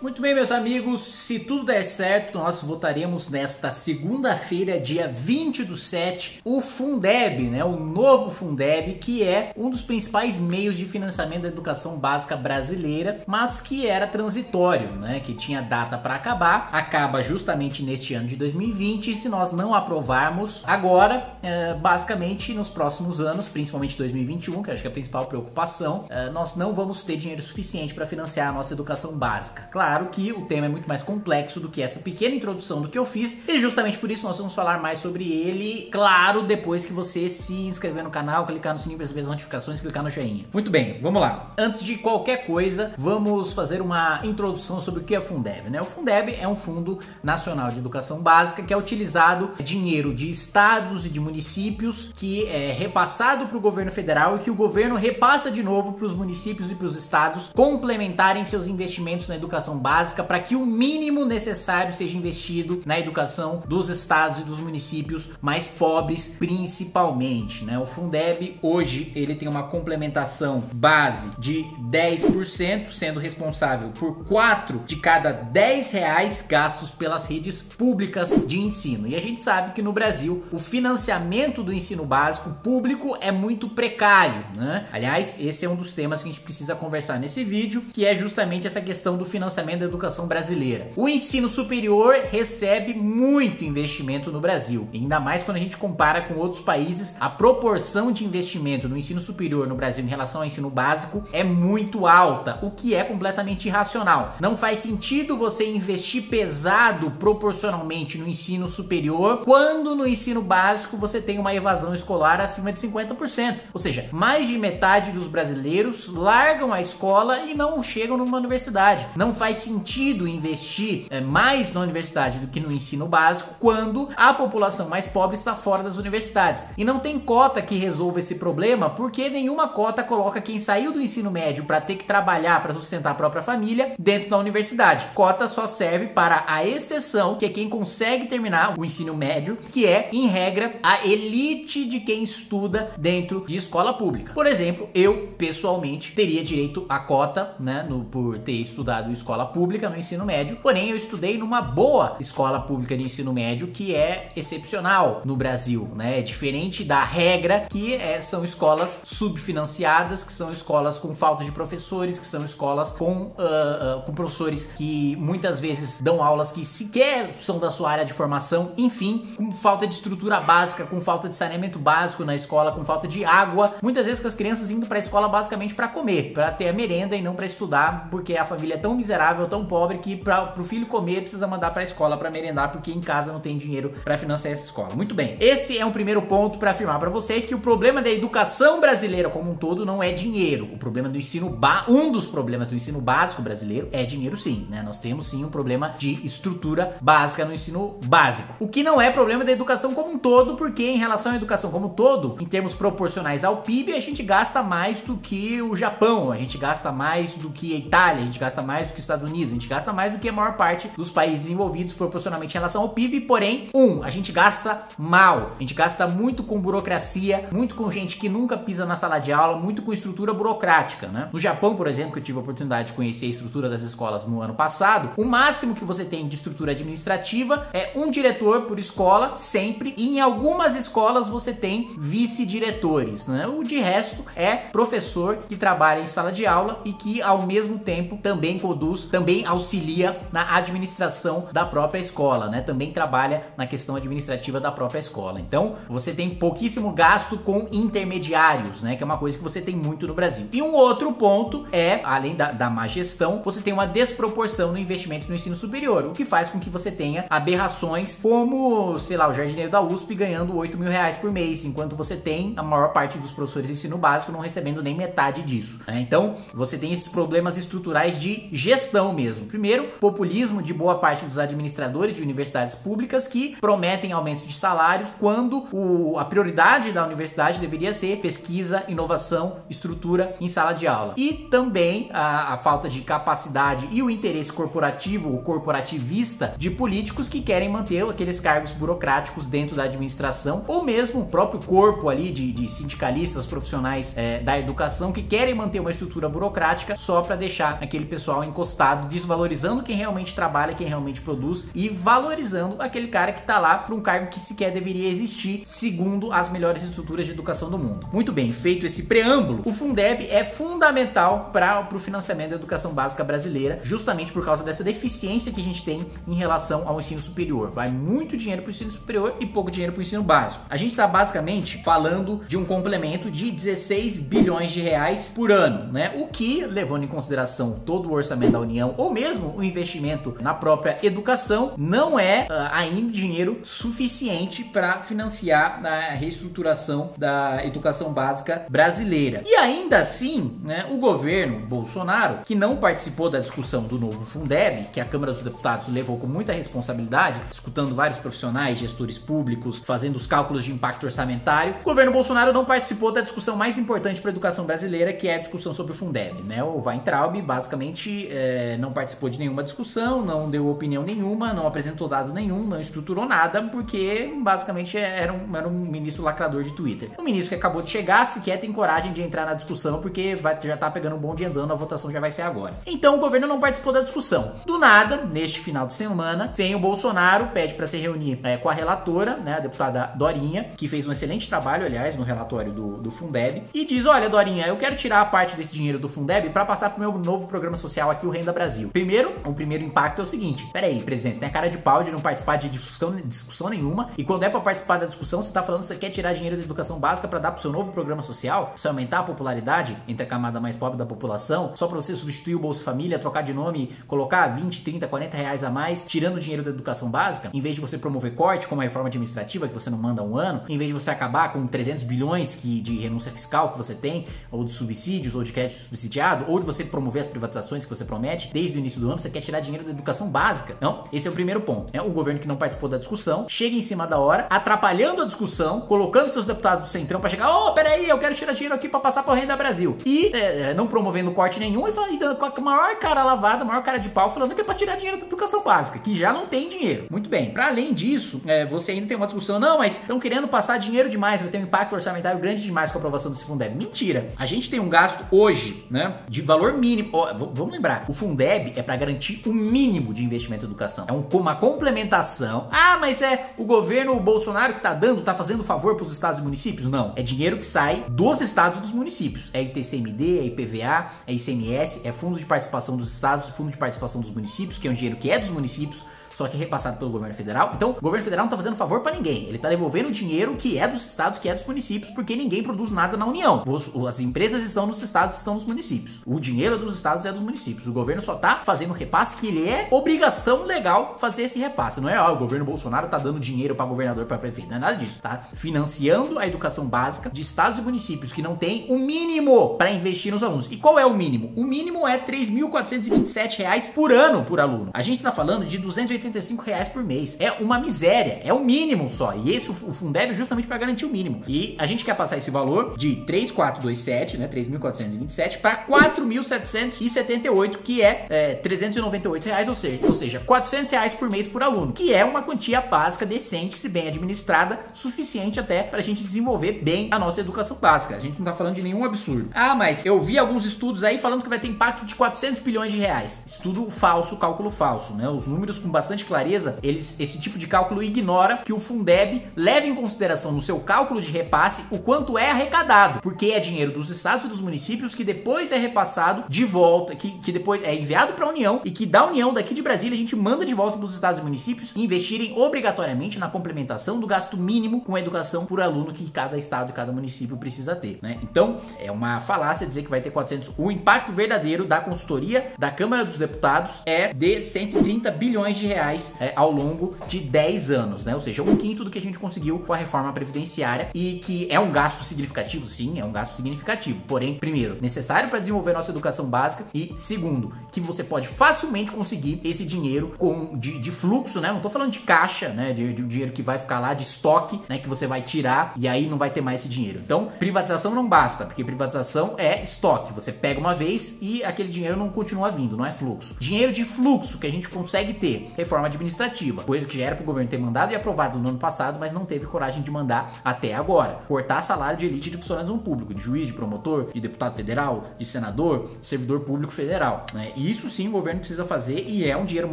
Muito bem, meus amigos, se tudo der certo, nós votaremos nesta segunda-feira, dia 20 do 7, o Fundeb, né? O novo Fundeb, que é um dos principais meios de financiamento da educação básica brasileira, mas que era transitório, né? Que tinha data para acabar, acaba justamente neste ano de 2020, e se nós não aprovarmos agora, é, basicamente nos próximos anos, principalmente 2021, que acho que é a principal preocupação, é, nós não vamos ter dinheiro suficiente para financiar a nossa educação básica. Claro, claro que o tema é muito mais complexo do que essa pequena introdução do que eu fiz, e justamente por isso nós vamos falar mais sobre ele, claro, depois que você se inscrever no canal, clicar no sininho para receber as notificações, clicar no joinha. Muito bem, vamos lá. Antes de qualquer coisa, vamos fazer uma introdução sobre o que é Fundeb, né? O Fundeb é um Fundo Nacional de Educação Básica que é utilizado dinheiro de estados e de municípios que é repassado para o governo federal e que o governo repassa de novo para os municípios e para os estados complementarem seus investimentos na educação básica para que o mínimo necessário seja investido na educação dos estados e dos municípios mais pobres, principalmente. Né? O Fundeb hoje ele tem uma complementação base de 10%, sendo responsável por 4 de cada 10 reais gastos pelas redes públicas de ensino. E a gente sabe que no Brasil o financiamento do ensino básico público é muito precário. Né? Aliás, esse é um dos temas que a gente precisa conversar nesse vídeo, que é justamente essa questão do financiamento financiamento da educação brasileira. O ensino superior recebe muito investimento no Brasil, ainda mais quando a gente compara com outros países, a proporção de investimento no ensino superior no Brasil em relação ao ensino básico é muito alta, o que é completamente irracional. Não faz sentido você investir pesado proporcionalmente no ensino superior quando no ensino básico você tem uma evasão escolar acima de 50%. Ou seja, mais de metade dos brasileiros largam a escola e não chegam numa universidade. Não faz sentido investir é, mais na universidade do que no ensino básico quando a população mais pobre está fora das universidades. E não tem cota que resolva esse problema porque nenhuma cota coloca quem saiu do ensino médio para ter que trabalhar para sustentar a própria família dentro da universidade. Cota só serve para a exceção, que é quem consegue terminar o ensino médio, que é, em regra, a elite de quem estuda dentro de escola pública. Por exemplo, eu pessoalmente teria direito à cota, né, no, por ter estudado escola pública no ensino médio, porém eu estudei numa boa escola pública de ensino médio que é excepcional no Brasil, né? É diferente da regra que é, são escolas subfinanciadas, que são escolas com falta de professores, que são escolas com, uh, uh, com professores que muitas vezes dão aulas que sequer são da sua área de formação, enfim, com falta de estrutura básica, com falta de saneamento básico na escola, com falta de água, muitas vezes com as crianças indo para a escola basicamente para comer, para ter a merenda e não para estudar, porque a família é tão miserável miserável, tão pobre que para o filho comer precisa mandar para a escola para merendar porque em casa não tem dinheiro para financiar essa escola. Muito bem. Esse é um primeiro ponto para afirmar para vocês que o problema da educação brasileira como um todo não é dinheiro. O problema do ensino ba um dos problemas do ensino básico brasileiro é dinheiro sim, né? Nós temos sim um problema de estrutura básica no ensino básico. O que não é problema da educação como um todo, porque em relação à educação como um todo, em termos proporcionais ao PIB, a gente gasta mais do que o Japão, a gente gasta mais do que a Itália, a gente gasta mais do que os Estados Unidos, a gente gasta mais do que a maior parte dos países desenvolvidos proporcionalmente em relação ao PIB, porém, um, a gente gasta mal, a gente gasta muito com burocracia, muito com gente que nunca pisa na sala de aula, muito com estrutura burocrática, né? No Japão, por exemplo, que eu tive a oportunidade de conhecer a estrutura das escolas no ano passado, o máximo que você tem de estrutura administrativa é um diretor por escola, sempre, e em algumas escolas você tem vice-diretores, né? O de resto é professor que trabalha em sala de aula e que ao mesmo tempo também conduz também auxilia na administração da própria escola, né? Também trabalha na questão administrativa da própria escola. Então, você tem pouquíssimo gasto com intermediários, né? Que é uma coisa que você tem muito no Brasil. E um outro ponto é, além da, da má gestão, você tem uma desproporção no investimento no ensino superior, o que faz com que você tenha aberrações como, sei lá, o jardineiro da USP ganhando 8 mil reais por mês, enquanto você tem a maior parte dos professores de ensino básico não recebendo nem metade disso. Né? Então, você tem esses problemas estruturais de gestão mesmo. Primeiro, populismo de boa parte dos administradores de universidades públicas que prometem aumentos de salários quando o, a prioridade da universidade deveria ser pesquisa, inovação, estrutura em sala de aula. E também a, a falta de capacidade e o interesse corporativo ou corporativista de políticos que querem manter aqueles cargos burocráticos dentro da administração ou mesmo o próprio corpo ali de, de sindicalistas profissionais é, da educação que querem manter uma estrutura burocrática só para deixar aquele pessoal encostado desvalorizando quem realmente trabalha, quem realmente produz e valorizando aquele cara que está lá para um cargo que sequer deveria existir, segundo as melhores estruturas de educação do mundo. Muito bem, feito esse preâmbulo, o Fundeb é fundamental para o financiamento da educação básica brasileira, justamente por causa dessa deficiência que a gente tem em relação ao ensino superior. Vai muito dinheiro para o ensino superior e pouco dinheiro para o ensino básico. A gente está basicamente falando de um complemento de 16 bilhões de reais por ano, né? O que, levando em consideração todo o orçamento da União ou mesmo o investimento na própria educação, não é uh, ainda dinheiro suficiente para financiar a reestruturação da educação básica brasileira. E ainda assim, né, o governo Bolsonaro, que não participou da discussão do novo Fundeb, que a Câmara dos Deputados levou com muita responsabilidade, escutando vários profissionais, gestores públicos, fazendo os cálculos de impacto orçamentário, o governo Bolsonaro não participou da discussão mais importante para a educação brasileira, que é a discussão sobre o Fundeb. Né? O Weintraub basicamente é, não participou de nenhuma discussão, não deu opinião nenhuma, não apresentou dado nenhum, não estruturou nada, porque basicamente era um, era um ministro lacrador de Twitter. O ministro que acabou de chegar sequer tem coragem de entrar na discussão, porque vai, já tá pegando um bonde andando, a votação já vai ser agora. Então o governo não participou da discussão. Do nada, neste final de semana, vem o Bolsonaro, pede para se reunir é, com a relatora, né, a deputada Dorinha, que fez um excelente trabalho, aliás, no relatório do, do Fundeb, e diz: Olha, Dorinha, eu quero tirar a parte desse dinheiro do Fundeb para passar pro meu novo programa social aqui, o Renda Brasil. Primeiro, o primeiro impacto é o seguinte: peraí, presidente, você tem a cara de pau de não participar de discussão, discussão nenhuma, e quando é para participar da discussão, você tá falando que você quer tirar dinheiro da educação básica para dar pro seu novo programa social, pra você aumentar a popularidade entre a camada mais pobre da população, só para você substituir o Bolsa Família, trocar de nome, colocar 20, 30, 40 reais a mais, tirando dinheiro da educação básica, em vez de você promover corte, como a reforma administrativa que você não manda um ano, em vez de você acabar com 300 bilhões que, de renúncia fiscal que você tem, ou de subsídios, ou de crédito subsidiado, ou de você promover as privatizações que você promete, desde o início do ano, você quer tirar dinheiro da educação básica. Não, esse é o primeiro ponto. É o governo que não participou da discussão, chega em cima da hora, atrapalhando a discussão, colocando seus deputados do centrão para chegar, ô, oh, peraí, eu quero tirar dinheiro aqui para passar por renda Brasil. E é, não promovendo corte nenhum e, falando, com a maior cara lavada, maior cara de pau, falando que é pra tirar dinheiro da educação básica, que já não tem dinheiro. Muito bem. Para além disso, é, você ainda tem uma discussão, não, mas estão querendo passar dinheiro demais, vai ter um impacto orçamentário grande demais com a aprovação desse Fundeb. Mentira. A gente tem um gasto hoje, né, de valor mínimo. Ó, vamos lembrar, o Fundeb é para garantir o mínimo de investimento em educação. É um, uma complementação. Ah, mas é o governo Bolsonaro que tá dando, tá fazendo favor para os estados e municípios? Não. É dinheiro que sai dos estados e dos municípios. É ITCMD, é IPVA, é ICMS, é fundo de participação dos estados, fundo de participação dos municípios, que é um dinheiro que é dos municípios só que repassado pelo governo federal. Então, o governo federal não tá fazendo favor para ninguém. Ele tá devolvendo dinheiro que é dos estados, que é dos municípios, porque ninguém produz nada na União. as empresas estão nos estados, estão nos municípios. O dinheiro é dos estados é dos municípios. O governo só tá fazendo repasse que ele é obrigação legal fazer esse repasse. Não é, ó, o governo Bolsonaro tá dando dinheiro para governador, para prefeito. Não é nada disso. Tá financiando a educação básica de estados e municípios que não tem o mínimo para investir nos alunos. E qual é o mínimo? O mínimo é R$ 3.427 por ano por aluno. A gente está falando de 280 185 reais por mês. É uma miséria, é o mínimo só. E esse o Fundeb é justamente para garantir o mínimo. E a gente quer passar esse valor de 3.427, né, 3.427 para 4.778, que é, é 398 reais, ou seja, ou seja, 400 reais por mês por aluno, que é uma quantia básica decente, se bem administrada, suficiente até para a gente desenvolver bem a nossa educação básica. A gente não tá falando de nenhum absurdo. Ah, mas eu vi alguns estudos aí falando que vai ter impacto de 400 bilhões de reais. Estudo falso, cálculo falso, né? Os números com bastante bastante clareza, eles, esse tipo de cálculo ignora que o Fundeb leva em consideração no seu cálculo de repasse o quanto é arrecadado, porque é dinheiro dos estados e dos municípios que depois é repassado de volta, que, que depois é enviado para a União e que da União daqui de Brasília a gente manda de volta para os estados e municípios investirem obrigatoriamente na complementação do gasto mínimo com educação por aluno que cada estado e cada município precisa ter, né? Então, é uma falácia dizer que vai ter 400. O impacto verdadeiro da consultoria da Câmara dos Deputados é de 130 bilhões de reais reais é, ao longo de 10 anos, né? Ou seja, um quinto do que a gente conseguiu com a reforma previdenciária e que é um gasto significativo, sim, é um gasto significativo. Porém, primeiro, necessário para desenvolver nossa educação básica e segundo, que você pode facilmente conseguir esse dinheiro com de, de fluxo, né? Não tô falando de caixa, né? De, de dinheiro que vai ficar lá de estoque, né? Que você vai tirar e aí não vai ter mais esse dinheiro. Então, privatização não basta, porque privatização é estoque. Você pega uma vez e aquele dinheiro não continua vindo, não é fluxo. Dinheiro de fluxo que a gente consegue ter, reforma reforma administrativa, coisa que já era para o governo ter mandado e aprovado no ano passado, mas não teve coragem de mandar até agora. Cortar salário de elite de funcionários público, de juiz, de promotor, de deputado federal, de senador, de servidor público federal. Né? Isso sim o governo precisa fazer e é um dinheiro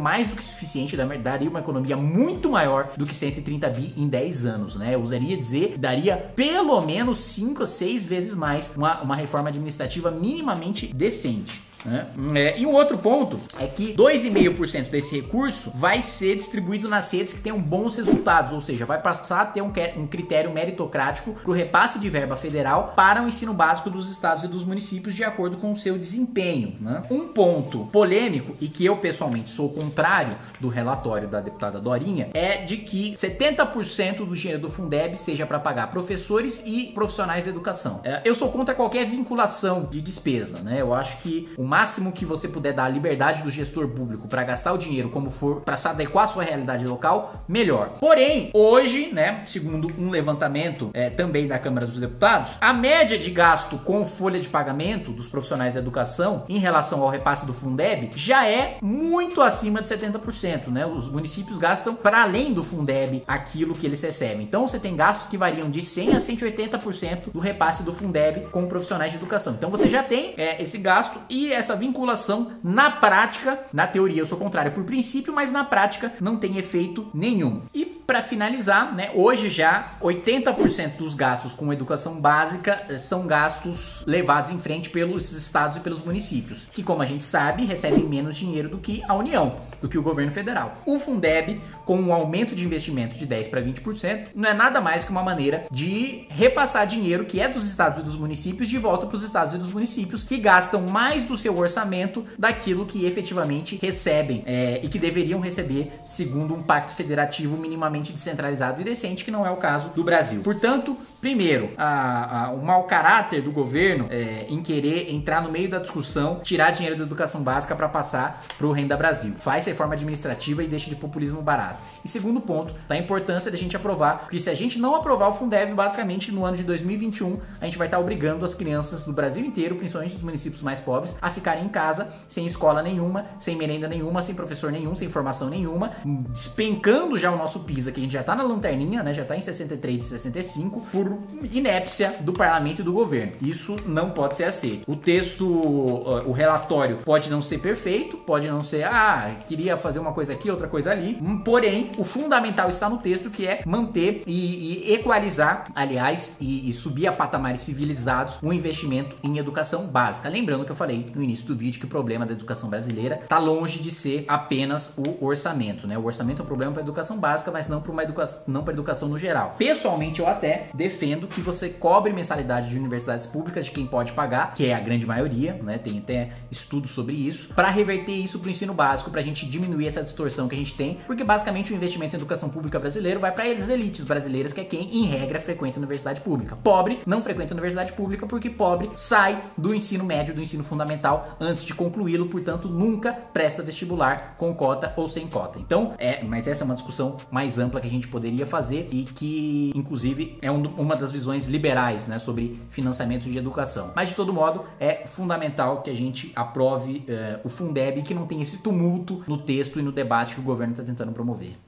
mais do que suficiente, daria uma economia muito maior do que 130 bi em 10 anos. Né? Eu usaria dizer, daria pelo menos 5 a 6 vezes mais uma, uma reforma administrativa minimamente decente. Né? É, e um outro ponto é que 2,5% desse recurso vai ser distribuído nas redes que tenham bons resultados, ou seja, vai passar a ter um, um critério meritocrático para o repasse de verba federal para o ensino básico dos estados e dos municípios de acordo com o seu desempenho. Né? Um ponto polêmico e que eu pessoalmente sou contrário do relatório da deputada Dorinha é de que 70% do dinheiro do Fundeb seja para pagar professores e profissionais da educação. É, eu sou contra qualquer vinculação de despesa, né? Eu acho que o máximo que você puder dar a liberdade do gestor público para gastar o dinheiro como for, para se adequar à sua realidade local, melhor. Porém, hoje, né, segundo um levantamento é, também da Câmara dos Deputados, a média de gasto com folha de pagamento dos profissionais da educação em relação ao repasse do Fundeb já é muito acima de 70%, né? Os municípios gastam para além do Fundeb aquilo que eles recebem. Então você tem gastos que variam de 100 a 180% do repasse do Fundeb com profissionais de educação. Então você já tem é, esse gasto e essa vinculação na prática, na teoria eu sou contrário por princípio, mas na prática não tem efeito nenhum. E para finalizar, né, hoje já 80% dos gastos com educação básica eh, são gastos levados em frente pelos estados e pelos municípios, que como a gente sabe, recebem menos dinheiro do que a União, do que o governo federal. O Fundeb, com um aumento de investimento de 10 para 20%, não é nada mais que uma maneira de repassar dinheiro que é dos estados e dos municípios de volta para os estados e dos municípios que gastam mais do seu orçamento daquilo que efetivamente recebem é, e que deveriam receber segundo um pacto federativo minimamente descentralizado e decente, que não é o caso do Brasil. Portanto, primeiro, a, a, o mau caráter do governo é, em querer entrar no meio da discussão, tirar dinheiro da educação básica para passar para o Renda Brasil. Faz reforma administrativa e deixa de populismo barato. E segundo ponto, da importância da gente aprovar, porque se a gente não aprovar o Fundeb, basicamente no ano de 2021, a gente vai estar obrigando as crianças do Brasil inteiro, principalmente dos municípios mais pobres, a ficarem em casa, sem escola nenhuma, sem merenda nenhuma, sem professor nenhum, sem formação nenhuma, despencando já o nosso Que a gente já tá na lanterninha, né? Já tá em 63 de 65, por inépcia do parlamento e do governo. Isso não pode ser assim. O texto, o relatório pode não ser perfeito, pode não ser, ah, queria fazer uma coisa aqui, outra coisa ali, porém, o fundamental está no texto, que é manter e, e equalizar, aliás, e, e subir a patamares civilizados o investimento em educação básica. Lembrando que eu falei no início do vídeo que o problema da educação brasileira está longe de ser apenas o orçamento, né? O orçamento é um problema para a educação básica, mas não para uma educação, não para educação no geral. Pessoalmente, eu até defendo que você cobre mensalidade de universidades públicas de quem pode pagar, que é a grande maioria, né? Tem até estudos sobre isso, para reverter isso para o ensino básico, para a gente diminuir essa distorção que a gente tem, porque basicamente o investimento em educação pública brasileiro vai para as elites brasileiras, que é quem, em regra, frequenta a universidade pública. Pobre não frequenta a universidade pública porque pobre sai do ensino médio, do ensino fundamental, antes de concluí-lo, portanto, nunca presta vestibular com cota ou sem cota. Então, é, mas essa é uma discussão mais ampla que a gente poderia fazer e que, inclusive, é um, uma das visões liberais, né, sobre financiamento de educação. Mas, de todo modo, é fundamental que a gente aprove uh, o Fundeb e que não tenha esse tumulto no texto e no debate que o governo está tentando promover.